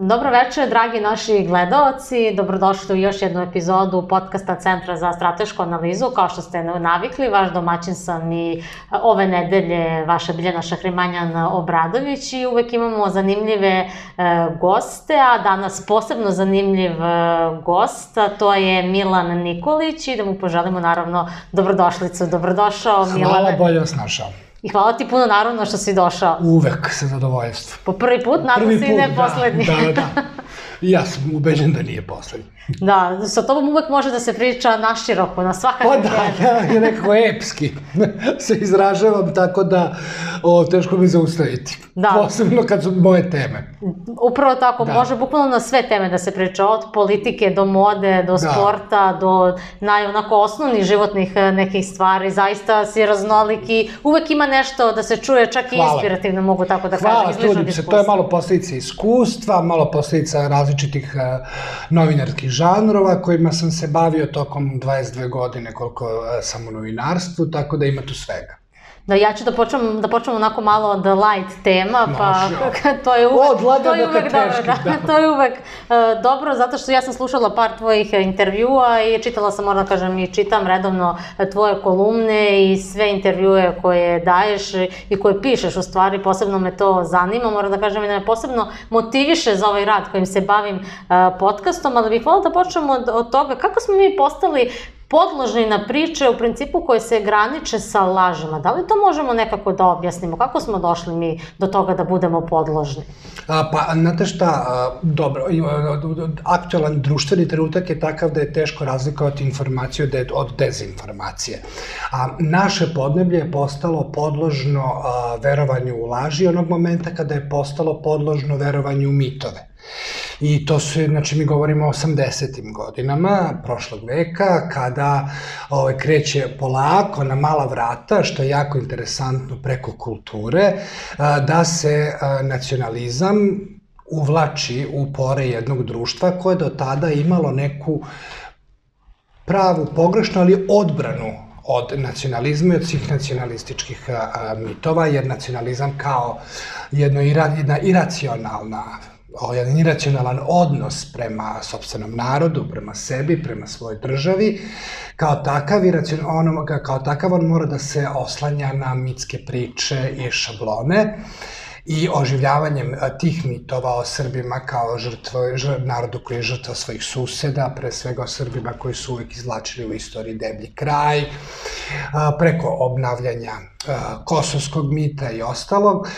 Dobro večer, dragi naši gledaoci. Dobrodošli u još jednu epizodu podcasta Centra za stratešku analizu. Kao što ste navikli, vaš domaćin sam i ove nedelje vaša Biljana Šahrimanjan Obradović i uvek imamo zanimljive e, goste, a danas posebno zanimljiv e, gost, a to je Milan Nikolić i da mu poželimo naravno dobrodošlicu. Dobrodošao Milan. Hvala, bolje vas našao. I hvala ti puno naravno što si došao. Uvek sa zadovoljstvom. Po prvi put, nadam se i ne da, poslednji. Da, da. Ja sam ubeđen da nije poslednji. Da, sa tobom uvek može da se priča naširoko, na svakakve Pa da, ja je nekako epski se izražavam, tako da o, teško mi zaustaviti. Da. Posebno kad su moje teme. Upravo tako, da. može bukvalno na sve teme da se priča, od politike do mode, do da. sporta, do naj, onako osnovnih životnih e, nekih stvari, zaista si raznoliki, uvek ima nešto da se čuje, čak Hvala. i inspirativno mogu tako da Hvala, kažem. Hvala, trudim se, to je malo posledica iskustva, malo posledica različitih uh, novinarskih žanrova kojima sam se bavio tokom 22 godine koliko uh, sam u novinarstvu, tako da ima tu svega. Da, ja ću da počnem, da počnem onako malo od light tema, pa to je uvek, od to je uvek dobro, teški, da, da. to je uvek uh, dobro, zato što ja sam slušala par tvojih intervjua i čitala sam, moram da kažem, i čitam redovno tvoje kolumne i sve intervjue koje daješ i koje pišeš, u stvari, posebno me to zanima, moram da kažem, i da me posebno motiviše za ovaj rad kojim se bavim uh, podcastom, ali bih hvala da počnemo od, od toga kako smo mi postali podložni na priče u principu koje se graniče sa lažima. Da li to možemo nekako da objasnimo? Kako smo došli mi do toga da budemo podložni? A, pa, znate šta, a, dobro, aktualan društveni trenutak je takav da je teško razlikovati informaciju od dezinformacije. A naše podneblje je postalo podložno a, verovanju u laži onog momenta kada je postalo podložno verovanju u mitove. I to su, znači mi govorimo o 80. godinama prošlog veka, kada ovaj, kreće polako na mala vrata, što je jako interesantno preko kulture, da se nacionalizam uvlači u pore jednog društva koje do tada imalo neku pravu, pogrešnu, ali odbranu od nacionalizma i od svih nacionalističkih a, mitova, jer nacionalizam kao jedno ira, jedna iracionalna jedan iracionalan odnos prema sobstvenom narodu, prema sebi, prema svojoj državi, kao takav, on, kao takav on mora da se oslanja na mitske priče i šablone i oživljavanjem tih mitova o Srbima kao žrtvo, žr, narodu koji je žrtva svojih suseda, pre svega o Srbima koji su uvek izlačili u istoriji deblji kraj, preko obnavljanja kosovskog mita i ostalog,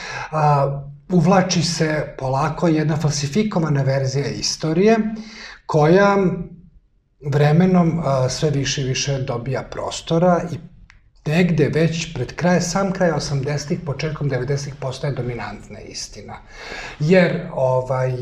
uvlači se polako jedna falsifikovana verzija istorije koja vremenom sve više i više dobija prostora i negde već pred kraje, sam kraj 80-ih, početkom 90-ih postaje dominantna istina. Jer, ovaj,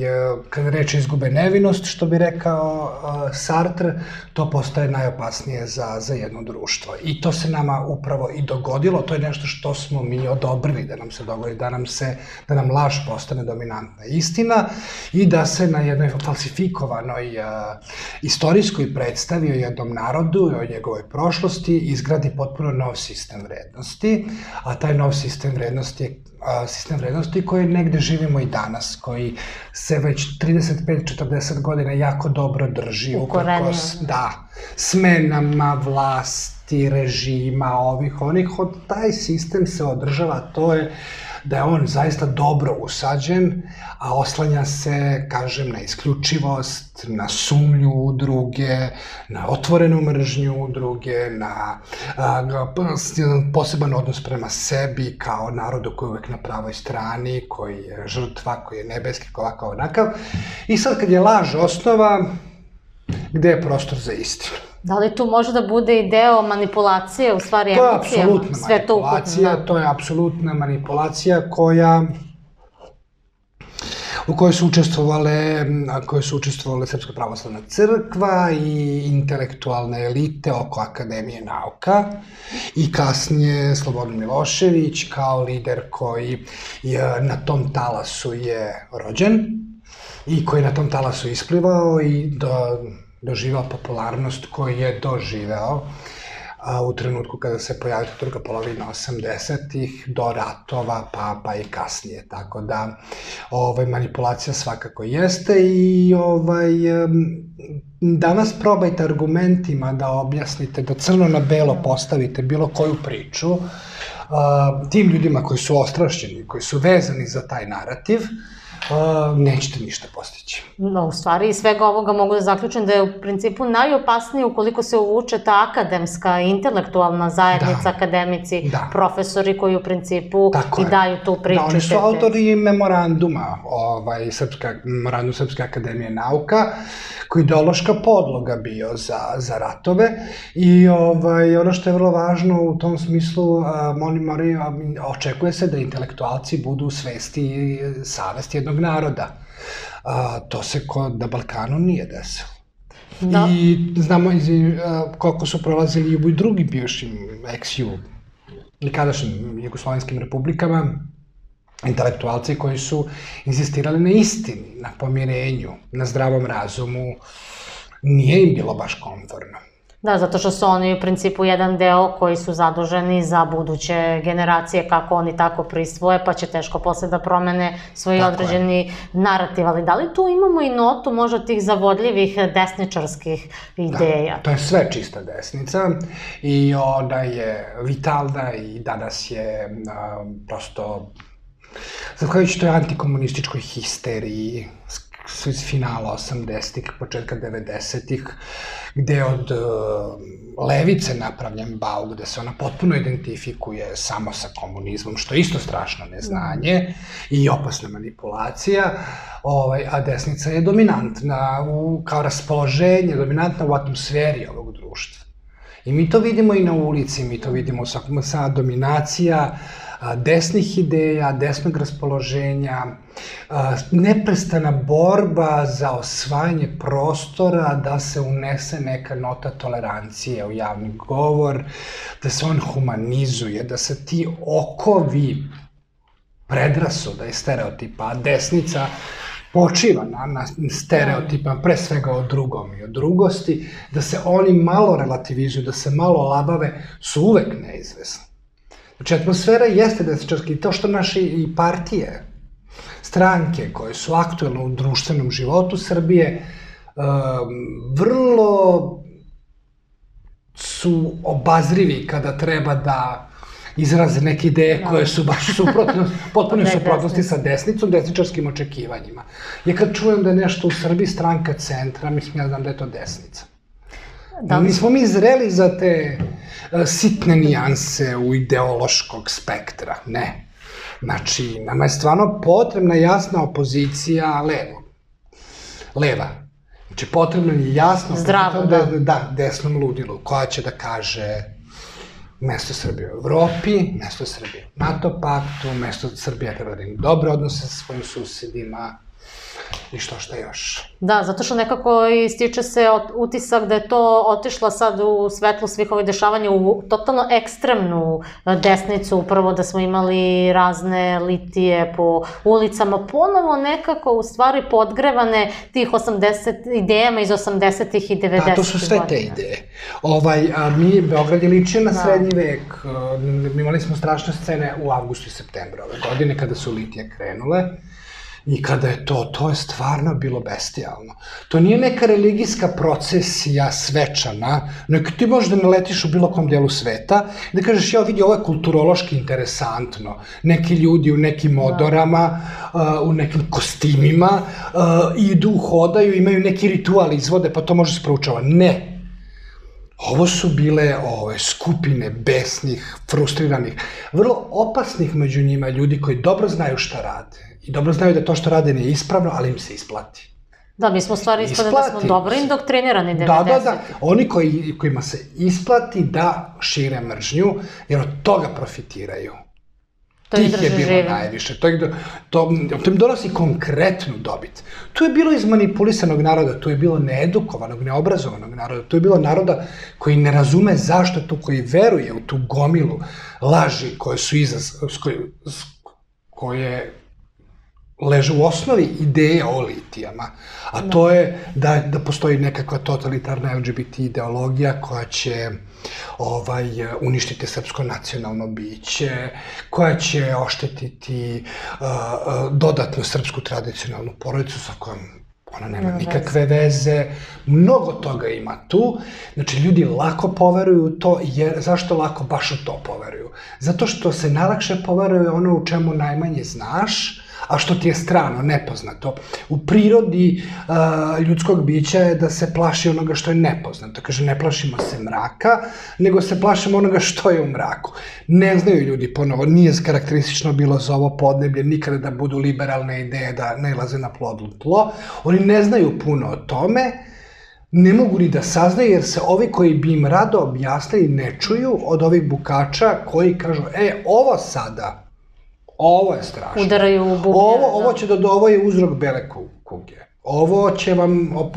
kada reče izgube nevinost, što bi rekao uh, Sartre, to postaje najopasnije za, za jedno društvo. I to se nama upravo i dogodilo, to je nešto što smo mi odobrili da nam se dogodi, da nam se, da nam laž postane dominantna istina i da se na jednoj falsifikovanoj uh, istorijskoj predstavi o jednom narodu i o njegovoj prošlosti izgradi potpuno nov sistem vrednosti, a taj nov sistem vrednosti je sistem vrednosti koji negde živimo i danas, koji se već 35-40 godina jako dobro drži uprkos da, smenama vlasti, režima, ovih, onih, od taj sistem se održava, to je da je on zaista dobro usađen, a oslanja se, kažem, na isključivost, na sumnju u druge, na otvorenu mržnju u druge, na a, poseban odnos prema sebi kao narodu koji je uvek na pravoj strani, koji je žrtva, koji je nebeski, ovakav onakav. I sad kad je laž osnova, gde je prostor za istinu? Da li tu može da bude i deo manipulacije, u stvari to emocijama? To je apsolutna Sve manipulacija, to, da. to je apsolutna manipulacija koja u kojoj su učestvovale, koje su učestvovale Srpska pravoslavna crkva i intelektualne elite oko Akademije nauka i kasnije Slobodan Milošević kao lider koji je, na tom talasu je rođen i koji na tom talasu isplivao i do, doživao popularnost koju je doživeo a, u trenutku kada se pojavila druga polovina 80-ih do ratova pa, pa i kasnije. Tako da ovaj, manipulacija svakako jeste i ovaj, danas probajte argumentima da objasnite, da crno na belo postavite bilo koju priču, a, tim ljudima koji su ostrašćeni, koji su vezani za taj narativ, nećete ništa postići. No, u stvari, iz svega ovoga mogu da zaključim da je u principu najopasnije ukoliko se uvuče ta akademska, intelektualna zajednica, da. akademici, da. profesori koji u principu Tako i je. daju tu priču. Da, oni su autori memoranduma, ovaj, Srpska, memorandum Srpske akademije nauka, koji je ideološka podloga bio za, za ratove i ovaj, ono što je vrlo važno u tom smislu, oni moraju, očekuje se da intelektualci budu svesti savesti jednog naroda. A, to se kod na Balkanu nije desilo. Da. I znamo iz, a, koliko su prolazili i u drugim bivšim ex-ju i kadašnjim jugoslovenskim republikama, intelektualci koji su insistirali na istini, na pomirenju, na zdravom razumu, nije im bilo baš komforno. Da, zato što su oni u principu jedan deo koji su zaduženi za buduće generacije, kako oni tako prisvoje, pa će teško posle da promene svoj tako određeni je. narativ. Ali da li tu imamo i notu možda tih zavodljivih desničarskih ideja? Da, to je sve čista desnica i ona je vitalna i danas je a, prosto Zahvaljujući toj antikomunističkoj histeriji iz finala 80-ih, početka 90-ih, gde je od uh, levice napravljen bau, gde se ona potpuno identifikuje samo sa komunizmom, što je isto strašno neznanje i opasna manipulacija, ovaj, a desnica je dominantna u, kao raspoloženje, dominantna u atmosferi ovog društva. I mi to vidimo i na ulici, mi to vidimo u svakom sa dominacija, uh, desnih ideja, desnog raspoloženja, neprestana borba za osvajanje prostora, da se unese neka nota tolerancije u javni govor, da se on humanizuje, da se ti okovi predrasuda i stereotipa, a desnica počiva na, na stereotipa, pre svega o drugom i o drugosti, da se oni malo relativizuju, da se malo labave, su uvek neizvesni. Znači, atmosfera jeste desničarska i to što naše i partije, stranke koje su aktuelne u društvenom životu Srbije, um, vrlo su obazrivi kada treba da izraze neke ideje koje su baš suprotno, potpuno suprotnosti sa desnicom, desničarskim očekivanjima. Ja kad čujem da je nešto u Srbiji stranka centra, mislim ja znam da je to desnica. Da li... Nismo mi zreli za te E, sitne nijanse u ideološkog spektra, ne. Znači, nama je stvarno potrebna jasna opozicija levo. Leva. Znači, potrebno je jasno... Zdravo, da. da. Da, desnom ludilu, koja će da kaže mesto Srbije u Evropi, mesto Srbije u NATO paktu, mesto Srbije treba da ima dobre odnose sa svojim susedima, i što šta još. Da, zato što nekako ističe se utisak da je to otišla sad u svetlu svih ovih dešavanja u totalno ekstremnu e, desnicu, upravo da smo imali razne litije po ulicama, ponovo nekako u stvari podgrevane tih 80 idejama iz 80-ih i 90-ih Da, to su sve te ideje. Ovaj, a, mi, Beograd je ličio na da. srednji vek. Mi imali smo strašne scene u avgustu i septembru ove godine kada su litije krenule I kada je to, to je stvarno bilo bestijalno. To nije neka religijska procesija svečana, nego ti možda ne letiš u bilo kom delu sveta i da kažeš, ja vidi, ovo je kulturološki interesantno. Neki ljudi u nekim da. odorama, uh, u nekim kostimima, uh, idu, hodaju, imaju neki ritual, izvode, pa to može se proučava. Ne, Ovo su bile ove, skupine besnih, frustriranih, vrlo opasnih među njima ljudi koji dobro znaju šta rade i dobro znaju da to što rade nije ispravno, ali im se isplati. Da, mi smo stvari isplati da smo dobro indoktrinirani 90. Da, da, da. Oni koji, kojima se isplati da šire mržnju, jer od toga profitiraju. To Tih je bilo najviše. To, je, to, to im donosi konkretnu dobit. Tu je bilo izmanipulisanog naroda, tu je bilo needukovanog, neobrazovanog naroda, tu je bilo naroda koji ne razume zašto tu, koji veruje u tu gomilu laži koje su izaz, koje, koje leže u osnovi ideje o litijama, a to je da, da postoji nekakva totalitarna LGBT ideologija koja će ovaj, uništiti srpsko nacionalno biće, koja će oštetiti uh, uh, dodatno srpsku tradicionalnu porodicu sa kojom ona nema nikakve veze, mnogo toga ima tu, znači ljudi lako poveruju u to, jer zašto lako baš u to poveruju? Zato što se najlakše poveruje ono u čemu najmanje znaš, a što ti je strano, nepoznato. U prirodi uh, ljudskog bića je da se plaši onoga što je nepoznato. Kaže, ne plašimo se mraka, nego se plašimo onoga što je u mraku. Ne znaju ljudi ponovo, nije karakteristično bilo za ovo podneblje nikada da budu liberalne ideje da ne ilaze na plodno tlo. Oni ne znaju puno o tome, ne mogu ni da saznaju, jer se ovi koji bi im rado objasnili ne čuju od ovih bukača koji kažu, e, ovo sada, Ovo je strašno. Udaraju u bublje. Ovo, ovo će da, ovo je uzrok bele kuge. Ovo će vam, op,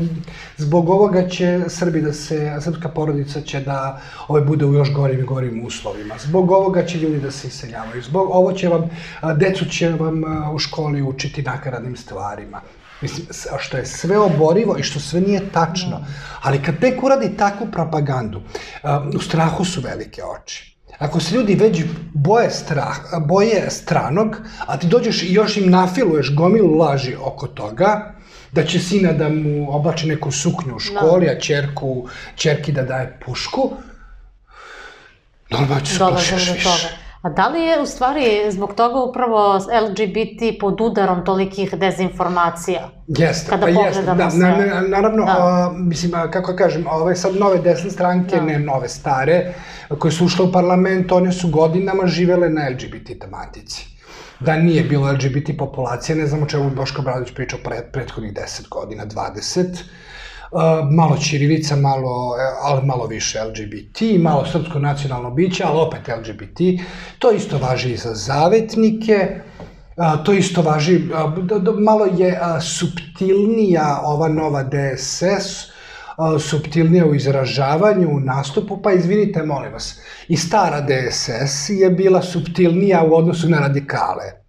zbog ovoga će Srbi da se, srpska porodica će da ove bude u još gorim i gorim uslovima. Zbog ovoga će ljudi da se iseljavaju. Zbog ovo će vam, decu će vam u školi učiti nakaradnim stvarima. Mislim, što je sve oborivo i što sve nije tačno. Ali kad tek uradi takvu propagandu, u strahu su velike oči. Ako se ljudi već boje, strah, boje stranog, a ti dođeš i još im nafiluješ gomilu laži oko toga, da će sina da mu oblači neku suknju u školi, no. a čerku, čerki da daje pušku, normalno ćeš plašiš više. A da li je u stvari zbog toga upravo LGBT pod udarom tolikih dezinformacija? Jeste, Kada pa jeste, da, sve. na, naravno, da. A, mislim, kako kažem, ove sad nove desne stranke, da. ne nove, stare, koje su ušle u parlament, one su godinama živele na LGBT tematici. Da nije bilo LGBT populacije, ne znam o čemu Boško Bradović pričao pre, prethodnih 10 godina, 20, Uh, malo Čirilica, malo, ali malo više LGBT, malo srpsko nacionalno biće, ali opet LGBT. To isto važi i za zavetnike, uh, to isto važi, malo je subtilnija ova nova DSS, subtilnija u izražavanju, u nastupu, pa izvinite, molim vas, i stara DSS je bila subtilnija u odnosu na radikale.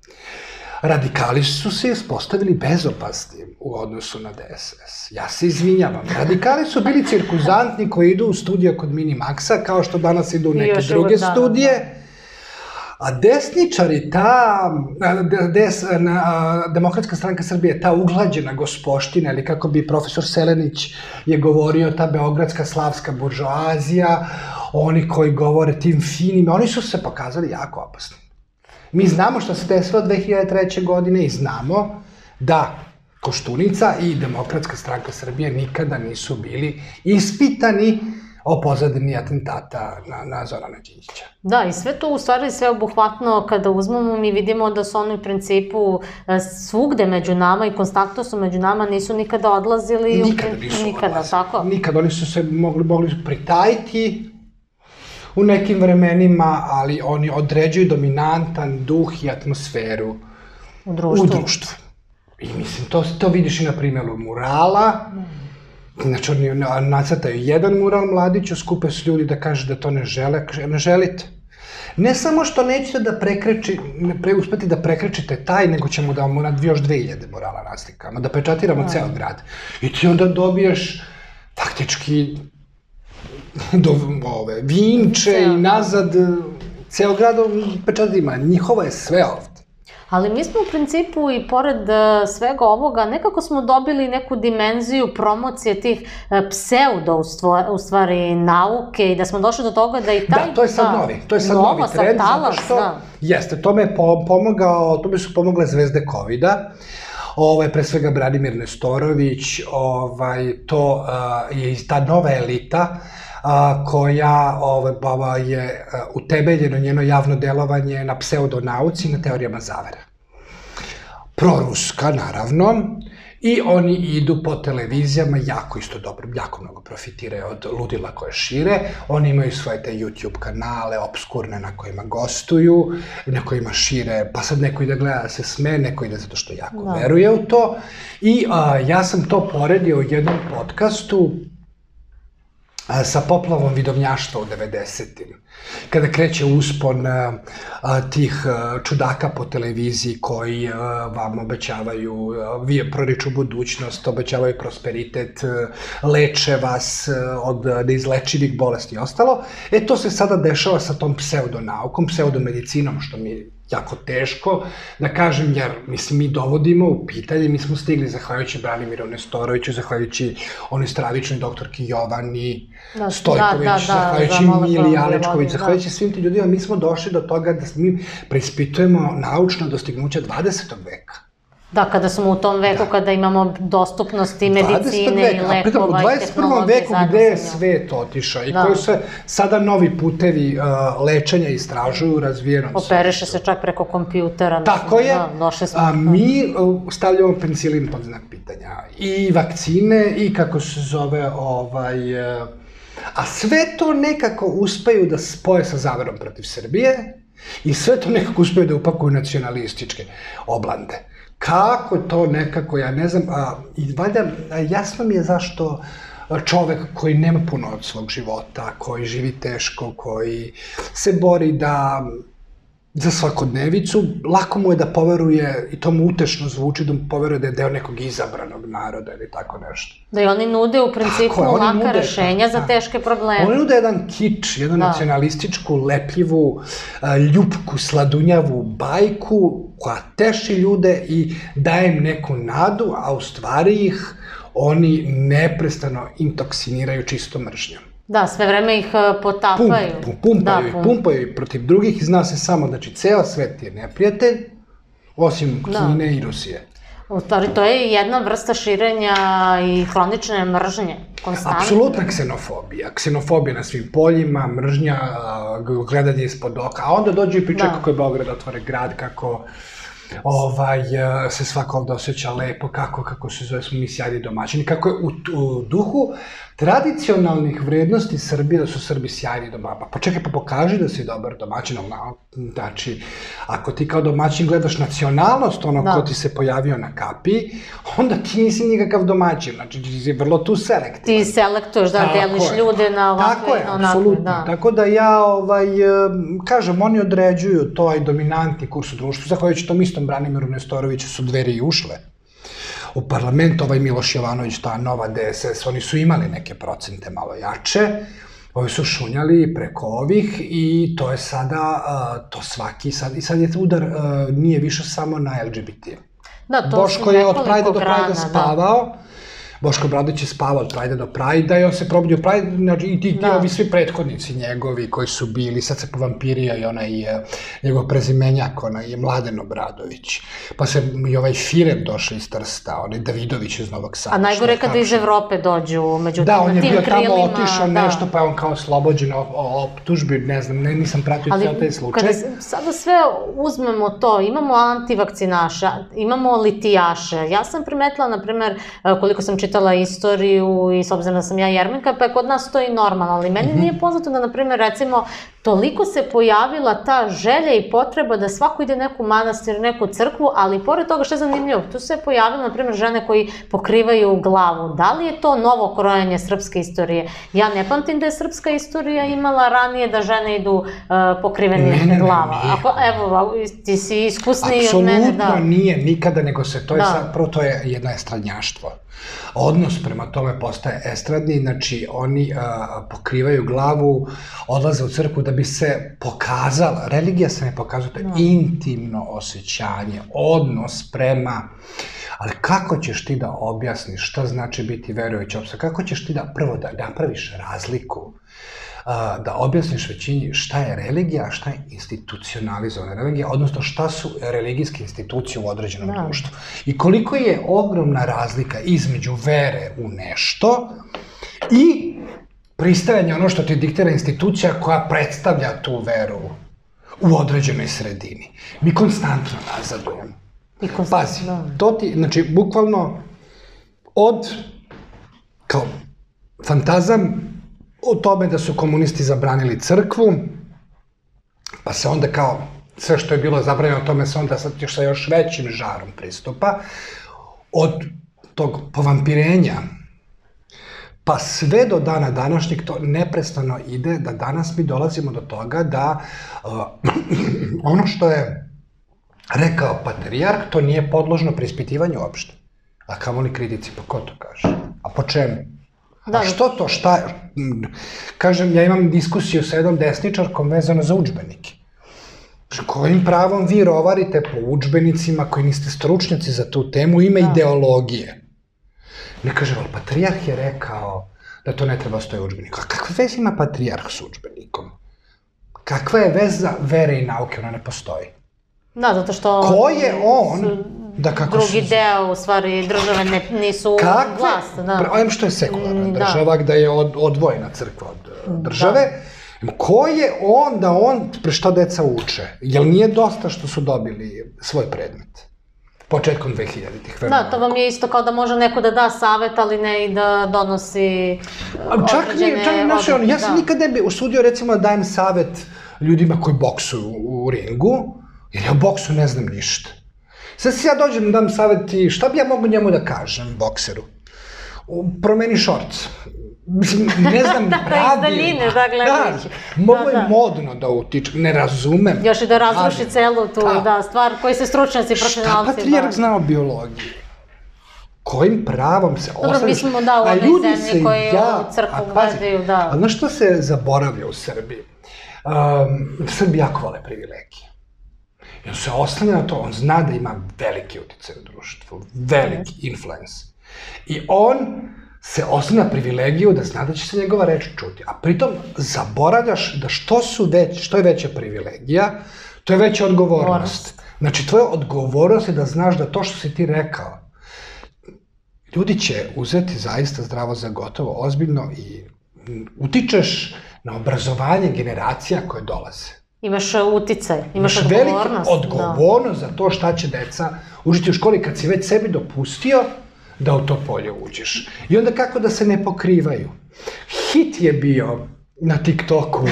Radikali su se ispostavili bezopasnim u odnosu na DSS. Ja se izvinjavam. Radikali su bili cirkuzantni koji idu u studio kod Minimaxa, kao što danas idu u neke druge da, studije. Da A desničari, ta des, na, Demokratska stranka Srbije, ta uglađena gospoština, ili kako bi profesor Selenić je govorio, ta beogradska slavska buržoazija, oni koji govore tim finim, oni su se pokazali jako opasni. Mi znamo što se desilo 2003. godine i znamo da Koštunica i Demokratska stranka Srbije nikada nisu bili ispitani o pozadini atentata na, na Zorana Đinđića. Da, i sve to u stvari sve obuhvatno kada uzmemo mi vidimo da su oni u principu e, svugde među nama i konstantno su među nama, nisu nikada odlazili. Nikada nisu nikada, odlazili. tako? Nikada, oni su se mogli, mogli pritajiti u nekim vremenima, ali oni određuju dominantan duh i atmosferu u društvu. U društvu. I mislim, to, to vidiš i na primjeru murala, mm Znači, oni nacrtaju jedan mural mladiću, skupe su ljudi da kaže da to ne žele, ne želite. Ne samo što nećete da prekreči, ne pre, uspeti da prekrečite taj, nego ćemo da vam još 2000 murala naslikamo, da pečatiramo A. ceo grad. I ti onda dobiješ faktički do ove, vinče i nazad ceo grad pečatima. Njihovo je sve ovde. Ali mi smo u principu i pored e, svega ovoga, nekako smo dobili neku dimenziju promocije tih e, pseudo u stvari nauke i da smo došli do toga da i taj... Da, to je sad da, novi, to je sad novi trend, zato što, da. jeste, to me pomogao, to mi su pomogle zvezde COVID-a, ovaj, pre svega Branimir Nestorović, ovaj, to uh, je ta nova elita, a, koja ove, baba je utemeljeno njeno javno delovanje na pseudonauci i na teorijama zavera. Proruska, naravno, I oni idu po televizijama, jako isto dobro, jako mnogo profitiraju od ludila koje šire. Oni imaju svoje te YouTube kanale, obskurne na kojima gostuju, na kojima šire, pa sad neko ide gleda da se sme, neko ide zato što jako da. veruje u to. I a, ja sam to poredio u jednom podcastu, sa poplavom vidovnjaštva u 90. Kada kreće uspon a, tih čudaka po televiziji koji a, vam obećavaju, a, vi proriču budućnost, obećavaju prosperitet, leče vas od neizlečivih bolesti i ostalo. E, to se sada dešava sa tom pseudonaukom, pseudomedicinom, što mi jako teško da kažem, jer mislim, mi dovodimo u pitanje, mi smo stigli zahvaljujući Branimiru Nestoroviću, zahvaljujući onoj stravičnoj doktorki Jovani da, Stojković, da, da, da, zahvaljujući Mili Alečković, da. Zahvaljujući svim ti ljudima, mi smo došli do toga da mi preispitujemo naučno dostignuće 20. veka. Da, kada smo u tom veku, da. kada imamo dostupnost i medicine veka, i lekova i tehnologije. U 21. veku gde je svet otišao i da. koji se sada novi putevi uh, lečenja istražuju u razvijenom Opereše se čak preko kompjutera. Tako je. Da, došli smo. A, mi uh, stavljamo penicilin pod znak pitanja. I vakcine i kako se zove ovaj... Uh, a sve to nekako uspeju da spoje sa zaverom protiv Srbije i sve to nekako uspeju da upakuju nacionalističke oblande. Kako to nekako, ja ne znam, a, i valjda jasno mi je zašto čovek koji nema puno od svog života, koji živi teško, koji se bori da za svakodnevicu, lako mu je da poveruje, i to mu utešno zvuči, da mu poveruje da je deo nekog izabranog naroda ili tako nešto. Da i oni nude u principu je, laka nude, rešenja da, za teške probleme. Oni nude jedan kič, jednu da. nacionalističku, lepljivu, ljupku, sladunjavu bajku koja teši ljude i daje im neku nadu, a u stvari ih oni neprestano intoksiniraju čisto mržnjom. Da, sve vreme ih e, potapaju. Pum, pum, pumpaju da, ih, pumpaju ih protiv drugih i zna se samo, znači, ceo svet je neprijatelj, osim da. Kine da. i Rusije. U stvari, to je jedna vrsta širenja i hronične mržnje, konstantno. Apsolutna ksenofobija. Ksenofobija na svim poljima, mržnja, gledanje ispod oka, a onda dođe i priča da. kako je Beograd otvore grad, kako ovaj, e, se svako ovde osjeća lepo, kako, kako se zove, smo mi sjajni domaćini, kako je u, u duhu tradicionalnih vrednosti Srbije da su Srbi sjajni domaćini. Pa počekaj, pa pokaži da si dobar domaćin, znači, ako ti kao domaćin gledaš nacionalnost ono da. ko ti se pojavio na kapi, onda ti nisi nikakav domaćin, znači ti si vrlo tu selektivan. Ti selektuješ, da, Tako deliš je. ljude na ovakve, Tako je, onakve, apsolutno. Da. Tako da ja, ovaj, kažem, oni određuju to aj dominantni kurs u društvu, zahvaljujući tom istom Branimiru Nestoroviću su dveri i ušle u parlament, ovaj Miloš Jovanović, ta nova DSS, oni su imali neke procente malo jače, ovi su šunjali preko ovih i to je sada, to svaki, sad, i sad je udar, nije više samo na LGBT. Da, to Boško je od Prajda do Prajda da. spavao, da Boško Bradović je spavao od Prajda do Prajda i on se probudio Prajda, znači i ti, ti da. ovi svi prethodnici njegovi koji su bili, sad se povampirio i onaj je, njegov prezimenjak, onaj je Mladen Obradović. Pa se i ovaj Firer došao iz Trsta, onaj Davidović iz Novog Sada. A najgore kada iz Evrope dođu, međutim, da, on je bio tamo otišao da. nešto, pa on kao oslobođen optužbi, ne znam, ne, nisam pratio ceo taj slučaj. Ali kada sada sve uzmemo to, imamo antivakcinaša, imamo litijaše. Ja sam primetila, na primer, koliko sam čitala čitala istoriju i s obzirom da sam ja Jermenka, pa je kod nas to i normalno, ali meni mm -hmm. nije poznato da, na primjer, recimo, toliko se pojavila ta želja i potreba da svako ide neku manastir, neku crkvu, ali pored toga što je zanimljivo, tu se pojavila, na primjer, žene koji pokrivaju glavu. Da li je to novo krojanje srpske istorije? Ja ne pamtim da je srpska istorija imala ranije da žene idu uh, pokriveni ne, ne, glava. Ne, Ako, evo, ti si iskusniji od mene. Da. Apsolutno nije nikada, nego se, to je da. sad, prvo to je jedno estradnjaštvo. Odnos prema tome postaje estradni, znači oni a, pokrivaju glavu, odlaze u crkvu da bi se pokazala, religija se ne pokazuje, to je no. Da. intimno osjećanje, odnos prema Ali kako ćeš ti da objasniš šta znači biti verujući opsa? Kako ćeš ti da prvo da napraviš razliku da objasniš većini šta je religija, šta je institucionalizovana religija, odnosno šta su religijske institucije u određenom da. društvu. I koliko je ogromna razlika između vere u nešto i pristajanje ono što ti diktira institucija koja predstavlja tu veru u određenoj sredini. Mi konstantno nazadujemo. I konstantno, Pazi, da. to ti, znači, bukvalno od kao fantazam o tome da su komunisti zabranili crkvu, pa se onda kao sve što je bilo zabranjeno, tome se onda sad još sa još većim žarom pristupa, od tog povampirenja Pa sve do dana današnjeg to neprestano ide, da danas mi dolazimo do toga da uh, ono što je rekao patrijarh, to nije podložno preispitivanju uopšte. A kamoli kritici, pa ko to kaže? A po čemu? Da, A što to, šta, kažem, ja imam diskusiju sa jednom desničarkom vezano za učbenike. Kojim pravom vi rovarite po učbenicima koji niste stručnjaci za tu temu ime da. ideologije? Ne kaže, ali patrijarh je rekao da to ne treba stoje u učbeniku. A kakva veza ima patrijarh s učbenikom? Kakva je veza vere i nauke? Ona ne postoji. Da, zato što... Ko je on? Da, kako drugi su... deo, u stvari, države ne, nisu Kakve? vlast. Da. Ojem što je sekularna mm, da. država, gde je od, odvojena crkva od da. države. Da. Ko je on da on, pre šta deca uče? Jel nije dosta što su dobili svoj predmet? početkom 2000-ih. Da, to vam je isto kao da može neko da da savet, ali ne i da donosi čak određene nije, čak, znaš, on, ja sam da. nikad ne bi usudio recimo da dajem savet ljudima koji boksuju u ringu, jer ja o boksu ne znam ništa. Sad se ja dođem da dam savet i šta bi ja mogu njemu da kažem, bokseru? Promeni šorc. Mislim, ne znam, radi. da daljine, da, gledajući. Da, mogu da, je da. modno da utiče, ne razumem. Još i da razruši celu tu, da, da stvar koji se stručnjaci, profesionalci. Šta patrijarh zna o biologiji? Kojim pravom se Dobro, ostavljaš? Dobro, mi smo da u onoj zemlji koji ja, u crkvu gledaju, da. A znaš što se zaboravlja u Srbiji? Um, Srbi jako vole privilegije. I on se oslanja na to, on zna da ima veliki uticaj u društvu, veliki influence. I on se oslanja na privilegiju da zna da će se njegova reč čuti. A pritom zaboravljaš da što su već, što je veća privilegija, to je veća odgovornost. Znači, tvoja odgovornost je da znaš da to što si ti rekao, ljudi će uzeti zaista zdravo za gotovo, ozbiljno i utičeš na obrazovanje generacija koje dolaze. Imaš uticaj, imaš, imaš odgovornost. odgovornost da. za to šta će deca učiti u školi kad si već sebi dopustio da u to polje uđeš. I onda kako da se ne pokrivaju. Hit je bio na TikToku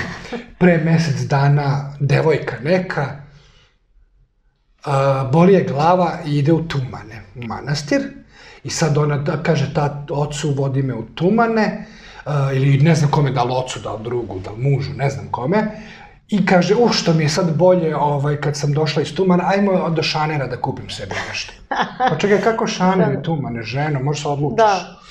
pre mesec dana devojka neka, a, boli je glava i ide u Tumane, u manastir. I sad ona da, kaže, ta ocu vodi me u Tumane, a, ili ne znam kome, da li ocu, da li drugu, da li mužu, ne znam kome. I kaže, uh, što mi je sad bolje ovaj, kad sam došla iz Tumana, ajmo do Šanera da kupim sebi nešto. Pa čekaj, kako Šaner i Tumane, ženo, možeš se odlučiš. Da.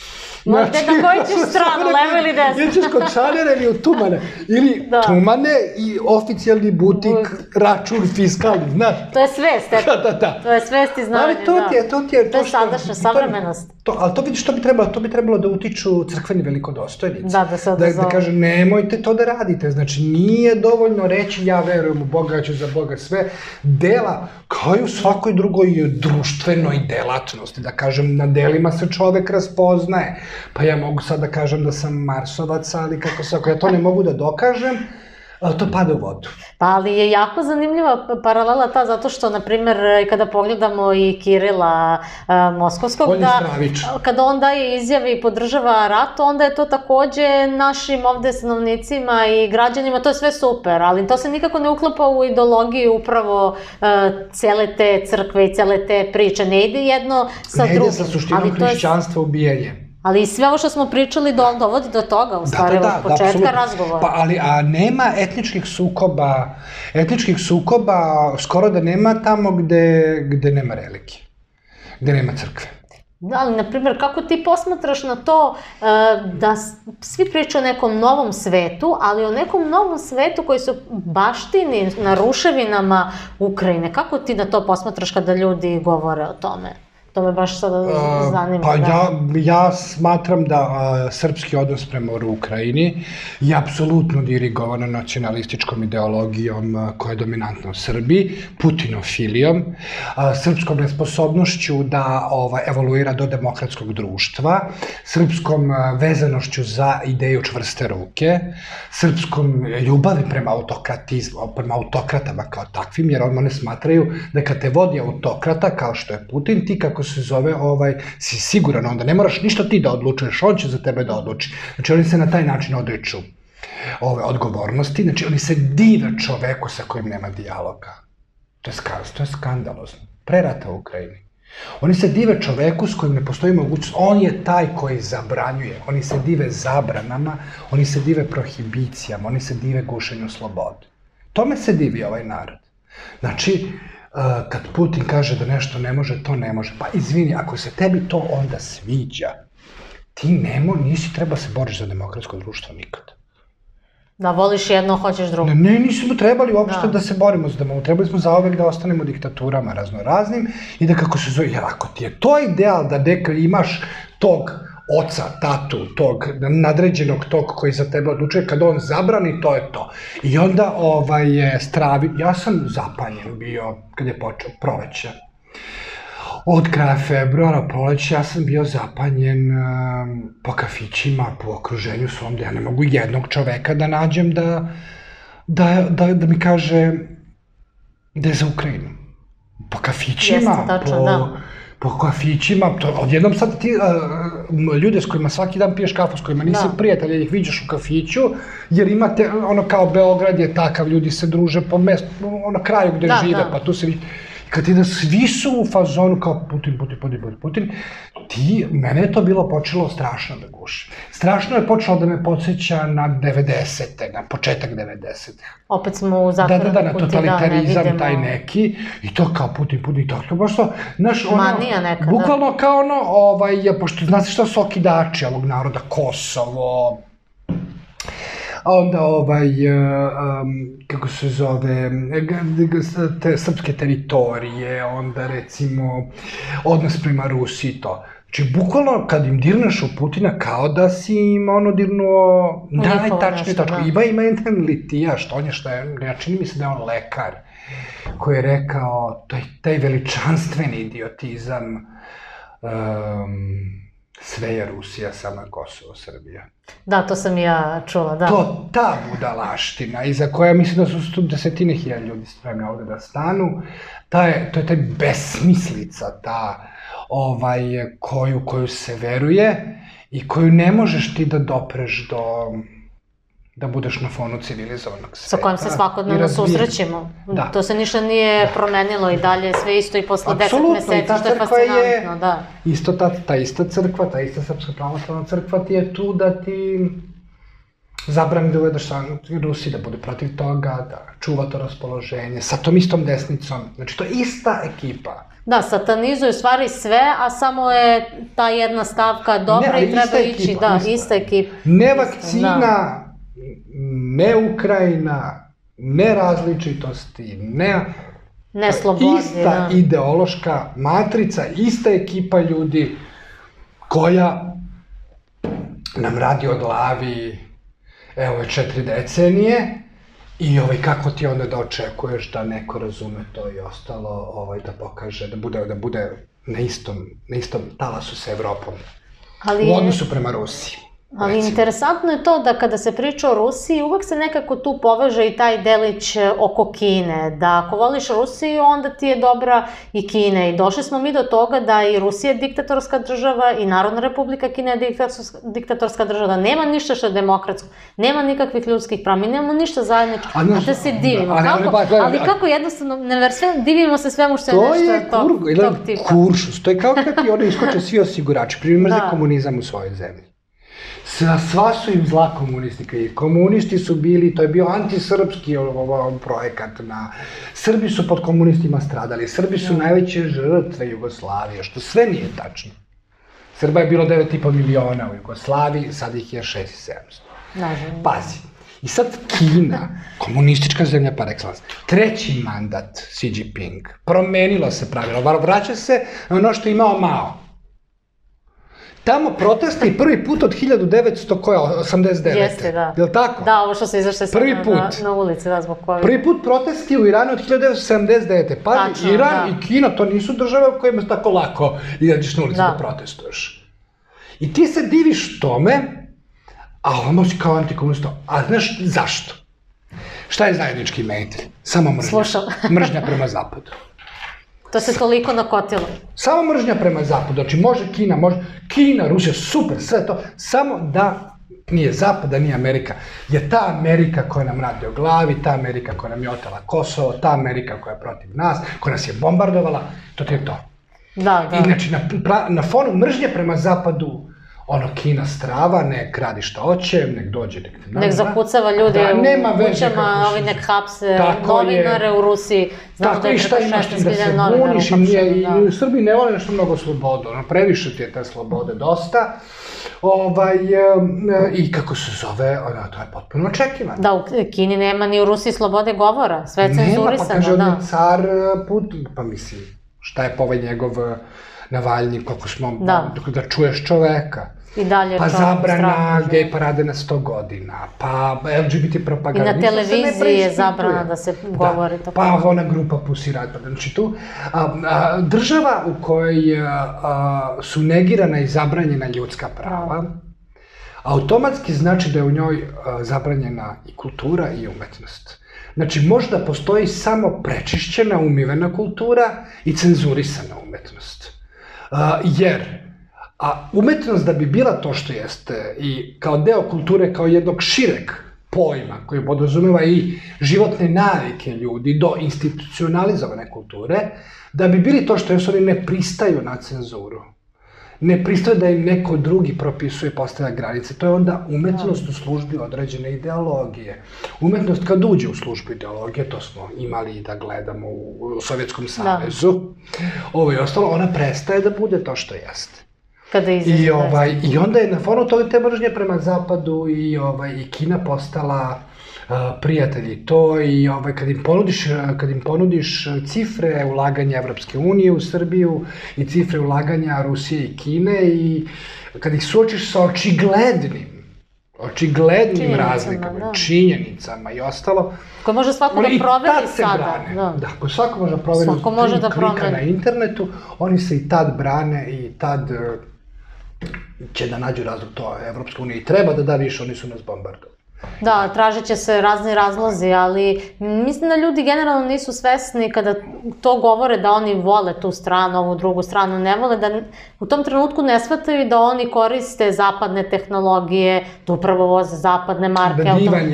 Možda znači, na koju ćeš stranu, levo ili desno. Ićeš kod Šanera ili u Tumane. Ili da. Tumane i oficijalni butik, But... račun fiskalni, znaš. To je svest, eto. Da, da, da. To je svest i znanje, Ali to da. ti je, to ti je... To, to je sadašnja savremenost. To, ali to vidiš, to bi trebalo, to bi trebalo da utiču crkveni velikodostojnici. Da, da se. Da, da kaže, nemojte to da radite. Znači, nije dovoljno reći ja verujem u Boga, ja ću za Boga sve. Dela, kao i u svakoj drugoj društvenoj delatnosti, da kažem, na delima se čovek raspoznaje. Pa ja mogu sad da kažem da sam Marsovac, ali kako se, ako ja to ne mogu da dokažem, to pada u vodu. Pa ali je jako zanimljiva paralela ta zato što, na primer, kada pogledamo i Kirila uh, Moskovskog, on da kada on daje izjave i podržava rat, onda je to takođe našim ovde stanovnicima i građanima, to je sve super, ali to se nikako ne uklapa u ideologiju upravo uh, cele te crkve i cele te priče. Ne ide jedno sa drugim. Ne ide sa suštinom hrišćanstva je... ubijanje. Ali sve ovo što smo pričali do, dovodi do toga, u stvari, da, da, od da, početka da, razgovora. Pa, ali, a nema etničkih sukoba, etničkih sukoba skoro da nema tamo gde, gde nema religije, gde nema crkve. Da, ali, na primjer, kako ti posmatraš na to uh, da svi pričaju o nekom novom svetu, ali o nekom novom svetu koji su baštini na ruševinama Ukrajine. Kako ti na to posmatraš kada ljudi govore o tome? To me baš sada zanima. Pa da. ja, ja smatram da a, srpski odnos prema Ukrajini je apsolutno dirigovano nacionalističkom ideologijom a, koja je dominantna u Srbiji, putinofilijom, a, srpskom nesposobnošću da ova, evoluira do demokratskog društva, srpskom a, vezanošću za ideju čvrste ruke, srpskom ljubavi prema autokratizmu, prema autokratama kao takvim, jer one smatraju da kad te vodi autokrata, kao što je Putin, ti kako kako se zove, ovaj, si siguran onda, ne moraš ništa ti da odlučuješ, on će za tebe da odluči. Znači, oni se na taj način odriču ove odgovornosti, znači oni se dive čoveku sa kojim nema dijaloga. To je, skandalozno, to je skandalozno. Pre rata u Ukrajini. Oni se dive čoveku s kojim ne postoji mogućnost. On je taj koji zabranjuje. Oni se dive zabranama, oni se dive prohibicijama, oni se dive gušenju slobode. Tome se divi ovaj narod. Znači, kad Putin kaže da nešto ne može, to ne može. Pa izvini, ako se tebi to onda sviđa, ti nemo, nisi treba se boriš za demokratsko društvo nikad. Da voliš jedno, hoćeš drugo. Ne, ne nismo trebali uopšte da. da se borimo za demokratiju. Trebali smo zaovek da ostanemo diktaturama raznoraznim i da kako se zove, jer ako ti je to ideal da neka imaš tog oca, tatu, tog nadređenog tog koji za tebe odlučuje, kad on zabrani, to je to. I onda ovaj, je stravi, ja sam zapanjen bio kad je počeo proleće. Od kraja februara, proleće, ja sam bio zapanjen um, po kafićima, po okruženju svom, da ja ne mogu jednog čoveka da nađem da, da, da, da mi kaže da je za Ukrajinu. Po kafićima, Jeste, tačno, po... da po kafićima, to, odjednom sad ti, uh, ljude s kojima svaki dan piješ kafu, s kojima nisi da. prijatelj, jer ih viđaš u kafiću, jer imate, ono kao Beograd je takav, ljudi se druže po mestu, ono kraju gde da, žive, da. pa tu se vidi kad ti da svi su u fazonu kao Putin, Putin, Putin, Putin, Putin, ti, mene je to bilo počelo strašno da guši. Strašno je počelo da me podsjeća na 90. na početak 90. Opet smo u zatvoru Da, da, da, na totalitarizam da, ne taj neki, i to kao Putin, Putin, to, to baš to, znaš, ono, Manija neka, da. bukvalno kao ono, ovaj, pošto znaš šta su okidači ovog naroda, Kosovo, onda ovaj, um, kako se zove, te srpske teritorije, onda recimo odnos prema Rusiji to. Znači, bukvalno, kad im dirneš u Putina, kao da si im ono dirnuo najtačnije tačko. Da. Ima, ima jedan litijaš, on je šta je, ja čini mi se da je on lekar, koji je rekao, taj, taj veličanstveni idiotizam, um, sve je Rusija, samo je Kosovo, Srbija. Da, to sam ja čula, da. To, ta budalaština, iza koja mislim da su desetine hiljada ljudi spremni ovde da stanu, ta je, to je taj besmislica, ta, ovaj, koju, koju se veruje i koju ne možeš ti da dopreš do da budeš na fonu civilizovanog sveta. Sa kojim se svakodnevno susrećemo. Da. To se ništa nije da. promenilo i dalje sve isto i posle Absolutno, 10 meseci, što je fascinantno. Je, da. Isto ta, ta ista crkva, ta ista Srpska pravoslavna crkva ti je tu da ti zabrani da uvedeš Rusi, da bude protiv toga, da čuva to raspoloženje, sa tom istom desnicom. Znači, to je ista ekipa. Da, satanizuje stvari sve, a samo je ta jedna stavka dobra ne, i treba ići, da, ista, ista ekipa. Ne vakcina, da ne Ukrajina, ne različitosti, ne... Ne slobodi, Ista da. ideološka matrica, ista ekipa ljudi koja nam radi od glavi evo je četiri decenije i ovaj, kako ti onda da očekuješ da neko razume to i ostalo, ovaj, da pokaže, da bude, da bude na istom, na istom talasu sa Evropom. Ali u odnosu prema Rusiji. Ali Recimo. interesantno je to da kada se priča o Rusiji, uvek se nekako tu poveže i taj delić e, oko Kine, da ako voliš Rusiju, onda ti je dobra i Kina. I došli smo mi do toga da i Rusija je diktatorska država i Narodna republika Kina je diktatorska država, da nema ništa što je demokratsko, nema nikakvih ljudskih prava, mi nemamo ništa zajedničko, a, a da se divimo. Ali, kako, ali, ali, ali kako jednostavno, ne, sve, divimo se svemu što je nešto je tog, tog tipa. kuršus, to je kao kad ti oni iskoče svi osigurači, primjer da. komunizam u svojoj zemlji. Sva, sva su im zla komunistika i komunisti su bili, to je bio antisrpski projekat na... Srbi su pod komunistima stradali, Srbi su da. najveće žrtve Jugoslavije, što sve nije tačno. Srba je bilo 9,5 miliona u Jugoslaviji, sad ih je 6 i 700. Nažalost. Pazi, I sad Kina, komunistička zemlja par excellence, treći mandat Xi Jinping, promenilo se pravilo, vraća se ono što je imao Mao. Tamo protesti prvi put od 1900 koja 89. Jeste, da. Jel tako? Da, ovo što se izašli prvi put. Na, na ulici, da, zbog COVID. Prvi put protesti u Iranu od 1979. Pa Tačno, Iran da. i Kina to nisu države u kojima je tako lako izađeš na ulici da. da protestuješ. I ti se diviš tome, a ono si kao antikomunista. A znaš zašto? Šta je zajednički imenitelj? Samo mržnja. Slušam. mržnja prema zapadu. To se toliko nakotilo. Samo mržnja prema zapadu, znači može Kina, može Kina, Rusija, super, sve to, samo da nije Zapad, da nije Amerika, je ta Amerika koja nam radi o glavi, ta Amerika koja nam je otela Kosovo, ta Amerika koja je protiv nas, koja nas je bombardovala, to ti je to. Da, da. I znači, na, na fonu mržnje prema zapadu, ono, Kina strava, nek radi šta hoće, nek dođe, nek te Nek zakucava ljude Da, nema u kućama, ovi nek hapse Tako novinare je. u Rusiji. Znaš Tako da je i šta imaš ti 16.000 da se buniš i, nije, uhapšeno, i u Srbiji ne vole nešto mnogo slobodu, ono, previše ti je te slobode dosta. Ovaj, I kako se zove, ono, to je potpuno očekivano. Da, u Kini nema ni u Rusiji slobode govora, sve je Nema, pa cenzurisano, kaže, da. car e, Putin, pa mislim, šta je pa ovaj njegov e, Navalnji, koliko smo, Da. da čuješ čoveka. I dalje Pa zabrana gej parade na 100 godina, pa LGBT I propaganda. na se ne televiziji je zabrana da se govori da. tako. Pa ona grupa Pussy Riot, pa znači tu, a, a, država u kojoj a, a, su negirana i zabranjena ljudska prava, automatski znači da je u njoj a, zabranjena i kultura i umetnost. Znači, možda postoji samo prečišćena, umivena kultura i cenzurisana umetnost. A, jer a umetnost da bi bila to što jeste i kao deo kulture, kao jednog šireg pojma koji podrazumeva i životne navike ljudi do institucionalizovane kulture, da bi bili to što jesu oni ne pristaju na cenzuru. Ne pristaju da im neko drugi propisuje postavlja granice. To je onda umetnost u službi određene ideologije. Umetnost kad uđe u službu ideologije, to smo imali da gledamo u, Sovjetskom savezu, ovo i ostalo, ona prestaje da bude to što jeste. Kada izađe. I, ovaj, I onda je na fonu toga te mržnje prema zapadu i, ovaj, i Kina postala uh, prijatelji to i ovaj, kad, im ponudiš, kad im ponudiš cifre ulaganja Evropske unije u Srbiju i cifre ulaganja Rusije i Kine i kad ih suočiš sa očiglednim očiglednim Činjenicama, razlikama, da. činjenicama i ostalo. Koje može svako Oni da proveri sada. brane. Da. Da, ko svako može da proveri Svako može da promeni. na internetu, oni se i tad brane i tad će da nađu razlog to. Evropska unija i treba da da više, oni su nas bombardovali. Da, tražit će se razni razlozi, ali mislim da ljudi generalno nisu svesni kada to govore da oni vole tu stranu, ovu drugu stranu, ne vole da u tom trenutku ne shvataju da oni koriste zapadne tehnologije, da upravo voze zapadne marke, Da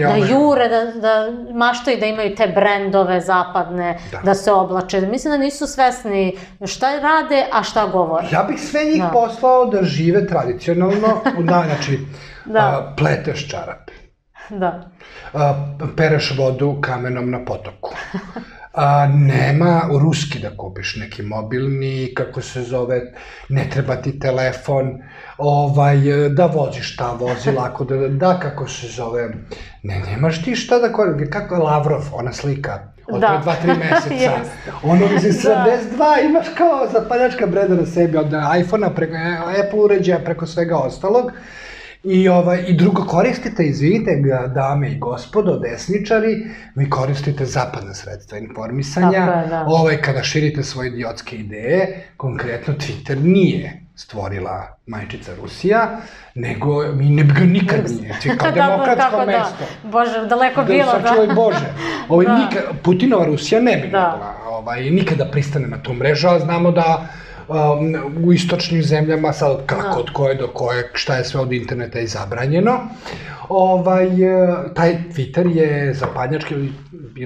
da jure, da, da maštaju da imaju te brendove zapadne, Da. da. se oblače. Mislim da nisu svesni šta rade, a šta govore. Ja bih sve njih Da. poslao da žive tradicionalno, da, znači, Da. a, pleteš čarape, Da. a, pereš vodu kamenom na potoku. A, nema u ruski da kupiš neki mobilni, kako se zove, ne treba ti telefon, ovaj, da voziš ta vozila, ako da, da, kako se zove, ne, nemaš ti šta da koristiš, kako je Lavrov, ona slika, od Da. pre dva, tri meseca, Jeste. ono, mislim, Da. 72, imaš kao zapaljačka breda na sebi, od iPhone-a, preko Apple uređaja, preko svega ostalog, I, ovaj, I drugo, koristite, izvinite, ga, dame i gospodo, desničari, vi koristite zapadna sredstva informisanja. Tako je, da. Ovaj, kada širite svoje idiotske ideje, konkretno Twitter nije stvorila majčica Rusija, nego mi ne bi ga nikad nije. Znači, kao demokratsko kako da. mesto. Bože, daleko Da, bilo, da. Bože. Ovaj, Da. nikad, Putinova Rusija ne bi Da. mogla ovaj, nikada pristane na tu mrežu, a znamo da um, u istočnim zemljama, sad kako, Da. od koje do koje, šta je sve od interneta je zabranjeno, ovaj, e, taj Twitter je zapadnjački,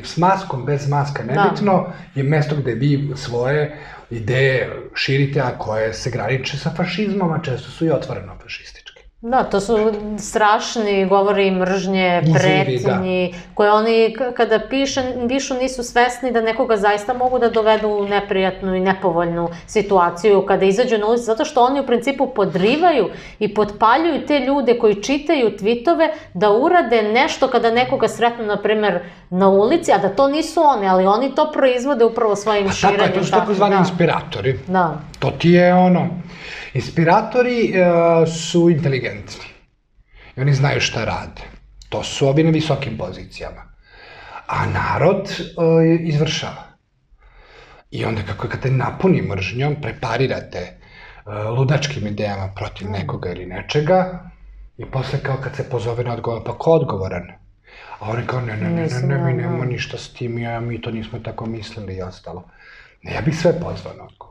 s maskom, bez maska, nebitno, je mesto gde vi svoje ideje širite, a koje se graniče sa fašizmom, a često su i otvoreno fašističke. Da, to su strašni govori mržnje, da. pretnji, koje oni kada piše, pišu nisu svesni da nekoga zaista mogu da dovedu u neprijatnu i nepovoljnu situaciju kada izađu na ulicu, zato što oni u principu podrivaju i potpaljuju te ljude koji čitaju tvitove da urade nešto kada nekoga sretnu, na primer, na ulici, a da to nisu oni, ali oni to proizvode upravo svojim tako širenjem. je, to su takozvani da. inspiratori. Da, To ti je ono, inspiratori e, su inteligentni. I oni znaju šta rade. To su ovi na visokim pozicijama. A narod e, izvršava. I onda kako kad te napuni mržnjom, preparirate e, ludačkim idejama protiv nekoga ili nečega, i posle kao kad se pozove na odgovor, pa ko odgovoran? A oni kao, ne, ne, ne, ne, ne, mi da, nemamo da. ništa s tim, ja, mi to nismo tako mislili i ostalo. Ne, ja bih sve pozvao na odgovornost.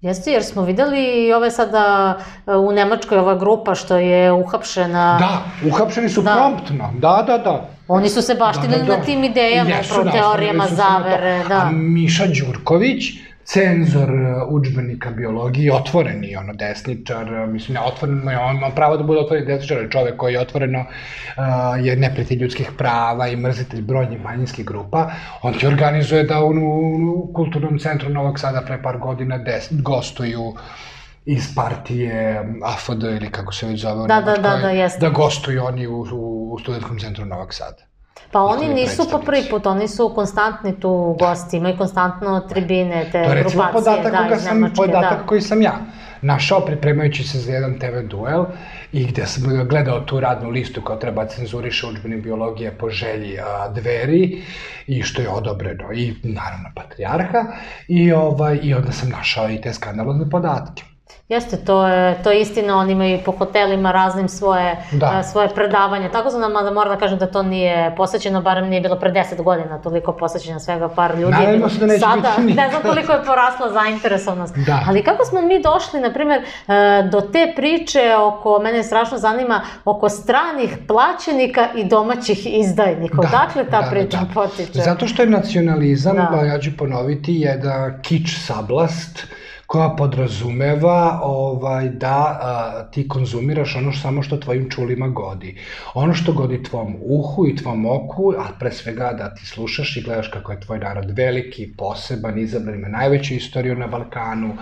Jeste, jer smo videli i ove sada e, u Nemačkoj ova grupa što je uhapšena. Da, uhapšeni su Da. promptno, da, da, da. Oni su se baštinili na tim idejama, Jesu, upravo nastavili teorijama zavere, A da. Miša Đurković, cenzor učbenika biologije, otvoreni ono desničar, mislim ne otvoreno je on, on pravo da bude otvoreni desničar, ali čovek koji je otvoreno uh, je neprijatelj ljudskih prava i mrzitelj brojnih manjinskih grupa, on ti organizuje da on u, u kulturnom centru Novog Sada pre par godina des, gostuju iz partije AFD ili kako se već zove. Da, da, da, da, jeste. Da gostuju oni u, u, studentskom centru Novog Sada. Pa oni nisu po prvi put, oni su konstantni tu gosti, imaju konstantno tribine, te grupacije. To je recimo podatak, da, koga sam, Nemačke, podatak da. koji sam ja našao pripremajući se za jedan TV duel i gde sam gledao tu radnu listu koja treba cenzuriše učbeni biologije po želji a, dveri i što je odobreno i naravno patrijarha i, ovaj, i onda sam našao i te skandalozne podatke. Jeste, to je, to je istina, oni imaju po hotelima raznim svoje, da. svoje predavanje, tako znam da moram da kažem da to nije posvećeno, barem nije bilo pre 10 godina toliko posvećeno svega par ljudi. Naravno se da neće Sada, biti ne znam koliko je porasla zainteresovanost. Da. Ali kako smo mi došli, na primjer, do te priče oko, mene strašno zanima, oko stranih plaćenika i domaćih izdajnika. Da, Dakle, ta da, priča da. potiče? Zato što je nacionalizam, da. ja ću ponoviti, je da kič sablast, koja podrazumeva ovaj, da a, ti konzumiraš ono samo što tvojim čulima godi. Ono što godi tvom uhu i tvom oku, a pre svega da ti slušaš i gledaš kako je tvoj narod veliki, poseban, izabran, ima najveću istoriju na Balkanu,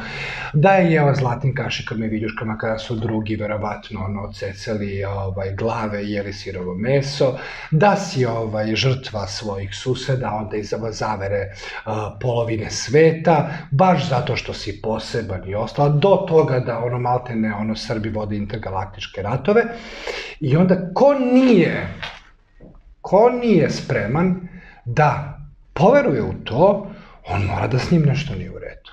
da je jeo zlatnim kašikama i viljuškama kada su drugi verovatno ono, ceceli ovaj, glave i jeli sirovo meso, da si ovaj, žrtva svojih suseda, onda iz zavere a, polovine sveta, baš zato što si po poseban i ostala, do toga da ono maltene, ono Srbi vode intergalaktičke ratove. I onda ko nije, ko nije spreman da poveruje u to, on mora da s njim nešto nije u redu.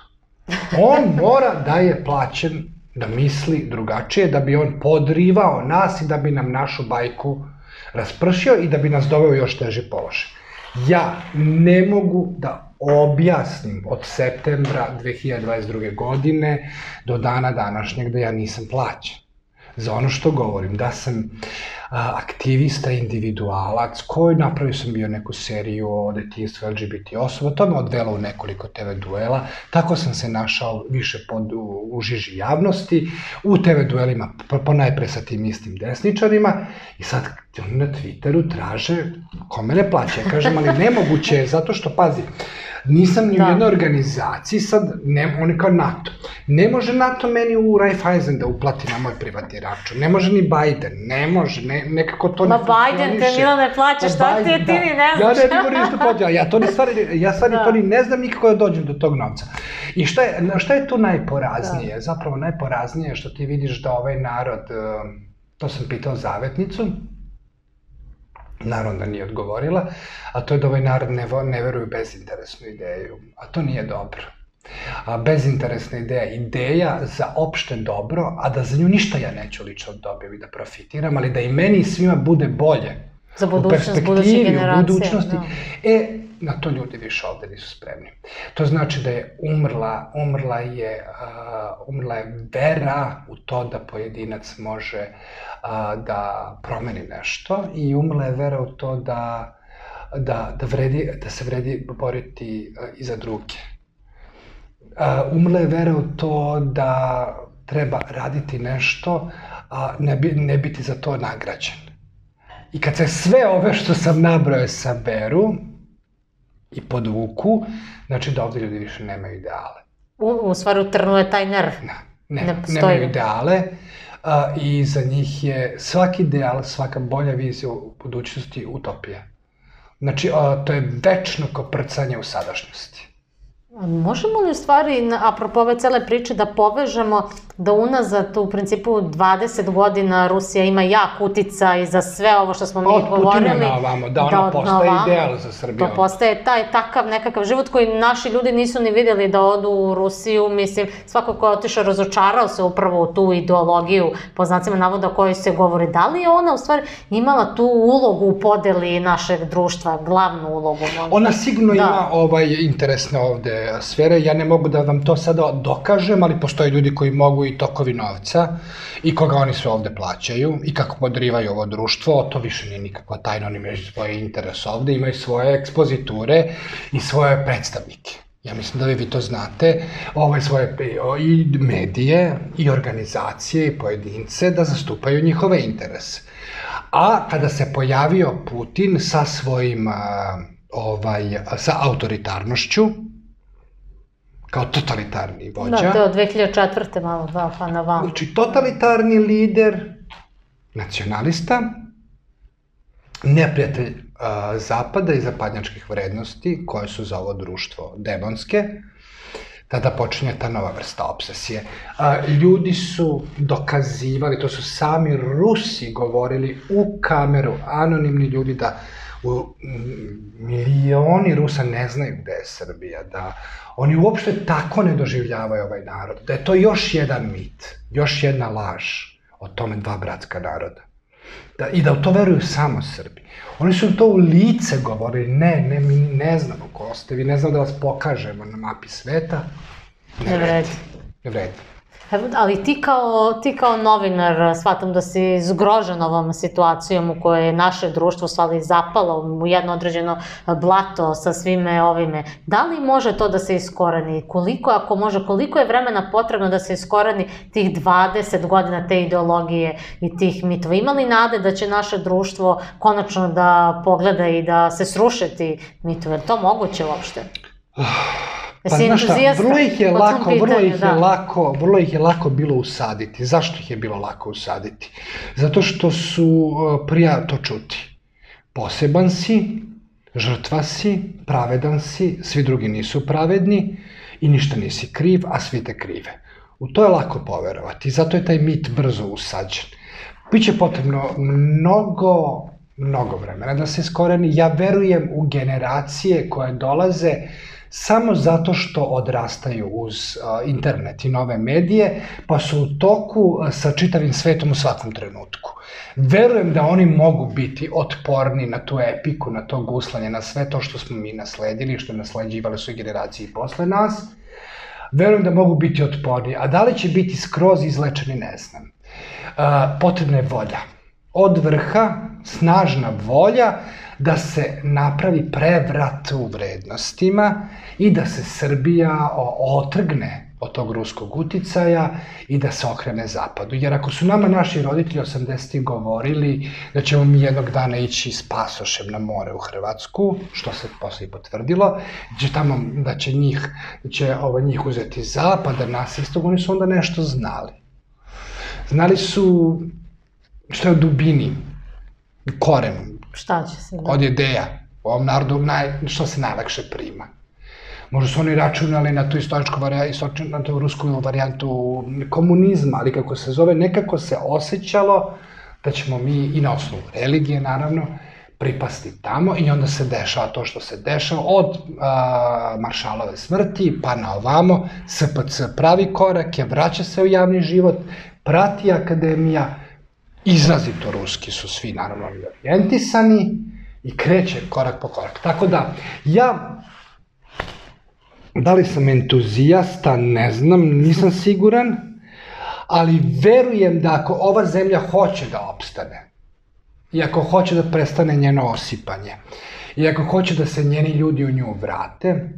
On mora da je plaćen da misli drugačije, da bi on podrivao nas i da bi nam našu bajku raspršio i da bi nas doveo još teži položaj. Ja ne mogu da objasnim od septembra 2022. godine do dana današnjeg da ja nisam plaćen za ono što govorim, da sam a, aktivista, individualac, koji napravio sam bio neku seriju o detinstvu LGBT osoba, to me odvelo u nekoliko TV duela, tako sam se našao više pod, u, u žiži javnosti, u TV duelima, ponajpre sa tim istim desničarima, i sad na Twitteru traže ko mene plaća. Ja kažem, ali nemoguće je, zato što, pazi, Nisam ni da. u jednoj organizaciji, sad, ne, oni kao NATO. Ne može NATO meni u Raiffeisen da uplati na moj privatni račun. Ne može ni Biden, ne može, ne, nekako to Ma ne Biden te Milo ne plaća, šta ti je, ti ni ne znaš. Ja ne mogu ništa plaća, ja to ni stvari, ja stvari da. to ni ne znam nikako da dođem do tog novca. I šta je, šta je tu najporaznije? Da. Zapravo najporaznije je što ti vidiš da ovaj narod, um, to sam pitao zavetnicu, naravno da nije odgovorila, a to je da ovaj narod ne, ne veruje bezinteresnu ideju, a to nije dobro. A bezinteresna ideja, ideja za opšte dobro, a da za nju ništa ja neću lično dobijem i da profitiram, ali da i meni i svima bude bolje. Za budućnost, u perspektivi, u budućnosti. Da. E, na to ljudi više ovde nisu spremni. To znači da je umrla, umrla je, uh, umrla je vera u to da pojedinac može uh, da promeni nešto i umrla je vera u to da, da, da, vredi, da se vredi boriti uh, i za druge. Uh, umrla je vera u to da treba raditi nešto, a ne, bi, ne biti za to nagrađen. I kad se sve ove što sam nabrao saberu, i podvuku, znači da ovde ljudi više nemaju ideale. U, u stvari utrnu je taj nerv. Da, ne, ne nemaju ideale a, i za njih je svaki ideal, svaka bolja vizija u budućnosti utopija. Znači, a, to je večno koprcanje u sadašnjosti. Možemo li u stvari, apropo ove cele priče, da povežemo da unazad u principu 20 godina Rusija ima jak utica i za sve ovo što smo mi govorili. Od Putina na ovamo, da ona da postaje ovamo, ideal za Srbiju. To postaje taj takav nekakav život koji naši ljudi nisu ni videli da odu u Rusiju. Mislim, svako ko je otišao razočarao se upravo u tu ideologiju, po znacima navoda o kojoj se govori. Da li je ona u stvari imala tu ulogu u podeli našeg društva, glavnu ulogu? Možda? Ona sigurno da. ima ovaj, interesne ovde sfere. Ja ne mogu da vam to sada dokažem, ali postoje ljudi koji mogu i tokovi novca i koga oni sve ovde plaćaju i kako podrivaju ovo društvo, to više nije nikakva tajna, oni imaju svoje interes ovde, imaju svoje ekspoziture i svoje predstavnike. Ja mislim da vi to znate, ovaj svoje i medije, i organizacije, i pojedince da zastupaju njihove interese. A kada se pojavio Putin sa svojim ovaj, sa autoritarnošću, kao totalitarni vođa. Da, to je od 2004. malo, da, pa na vam. Znači, totalitarni lider, nacionalista, neprijatelj uh, Zapada i zapadnjačkih vrednosti, koje su za ovo društvo demonske, tada počinje ta nova vrsta obsesije. A, ljudi su dokazivali, to su sami Rusi govorili u kameru, anonimni ljudi, da u, milioni Rusa ne znaju gde je Srbija, da oni uopšte tako ne doživljavaju ovaj narod, da je to još jedan mit, još jedna laž o tome dva bratska naroda. Da, I da u to veruju samo Srbi. Oni su to u lice govorili, ne, ne, mi ne znamo ko ste, vi ne znamo da vas pokažemo na mapi sveta. Ne, vredi. Ne vredi. Ali ti kao, ti kao novinar, shvatam da si zgrožen ovom situacijom u kojoj je naše društvo stvari zapalo u jedno određeno blato sa svime ovime. Da li može to da se iskoreni? Koliko, ako može, koliko je vremena potrebno da se iskoreni tih 20 godina te ideologije i tih mitova? Ima li nade da će naše društvo konačno da pogleda i da se sruše ti mitove? Je to moguće uopšte? Pa znaš šta, vrlo ih je lako, pitanju, vrlo ih da. je lako, vrlo ih je lako bilo usaditi. Zašto ih je bilo lako usaditi? Zato što su uh, prija to čuti. Poseban si, žrtva si, pravedan si, svi drugi nisu pravedni i ništa nisi kriv, a svi te krive. U to je lako poverovati, zato je taj mit brzo usađen. Biće potrebno mnogo, mnogo vremena da se skoreni. Ja verujem u generacije koje dolaze samo zato što odrastaju uz internet i nove medije, pa su u toku sa čitavim svetom u svakom trenutku. Verujem da oni mogu biti otporni na tu epiku, na to guslanje, na sve to što smo mi nasledili, što nasleđivali su i generacije posle nas. Verujem da mogu biti otporni, a da li će biti skroz izlečeni, ne znam. Potrebna je volja. Od vrha, snažna volja, da se napravi prevrat u vrednostima i da se Srbija otrgne od tog ruskog uticaja i da se okrene zapadu. Jer ako su nama naši roditelji 80. govorili da ćemo mi jednog dana ići s pasošem na more u Hrvatsku, što se posle i potvrdilo, da će tamo, da će njih, da će ovo, njih uzeti zapad, da nas istog, oni su onda nešto znali. Znali su što je u dubini, korenu, Šta će se? Da? Od ideja. U ovom narodu naj, što se najlakše prima. Možda su oni računali na tu istoričku varijantu, na tu rusku varijantu komunizma, ali kako se zove, nekako se osjećalo da ćemo mi i na osnovu religije, naravno, pripasti tamo i onda se dešava to što se dešava od a, maršalove smrti pa na ovamo, SPC pravi korake, vraća se u javni život, prati akademija, izrazito ruski su svi naravno orijentisani i kreće korak po korak. Tako da, ja da li sam entuzijasta, ne znam, nisam siguran, ali verujem da ako ova zemlja hoće da opstane, i ako hoće da prestane njeno osipanje, i ako hoće da se njeni ljudi u nju vrate,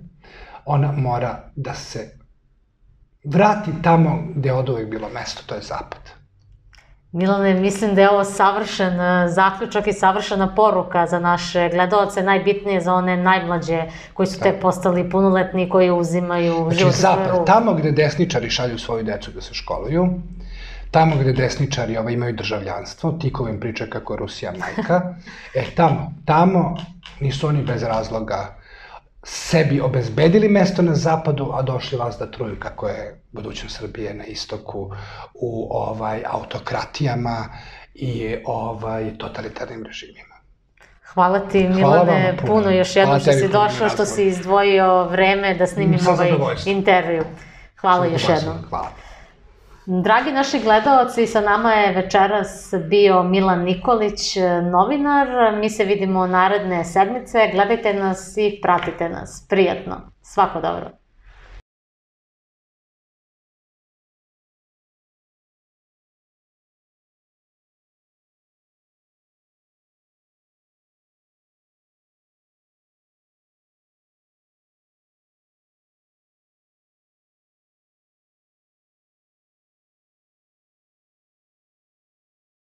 ona mora da se vrati tamo gde je od uvek bilo mesto, to je zapad. Milane, mislim da je ovo savršen e, zaključak i savršena poruka za naše gledalce, najbitnije za one najmlađe koji su tek postali punoletni, koji uzimaju znači, život zapravo, tamo gde desničari šalju svoju decu da se školuju, tamo gde desničari ovaj, imaju državljanstvo, ti ko im priča kako je Rusija majka, e tamo, tamo nisu oni bez razloga sebi obezbedili mesto na zapadu, a došli vas da truju kako je budućnost Srbije na istoku u ovaj autokratijama i ovaj totalitarnim režimima. Hvala ti, Milane, puno. puno još jednom što si došao, što si izdvojio vreme da snimimo ovaj intervju. Hvala još jednom. Hvala. Dragi naši gledalci, sa nama je večeras bio Milan Nikolić, novinar. Mi se vidimo naredne sedmice. Gledajte nas i pratite nas. Prijatno. Svako dobro.